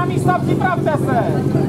nami stavky, pravte se!